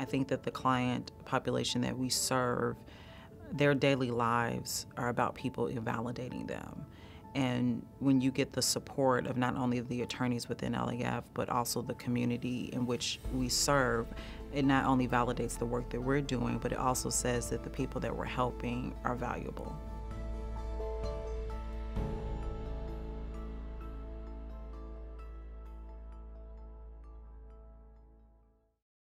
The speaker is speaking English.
I think that the client population that we serve, their daily lives are about people invalidating them. And when you get the support of not only the attorneys within LAF, but also the community in which we serve, it not only validates the work that we're doing, but it also says that the people that we're helping are valuable.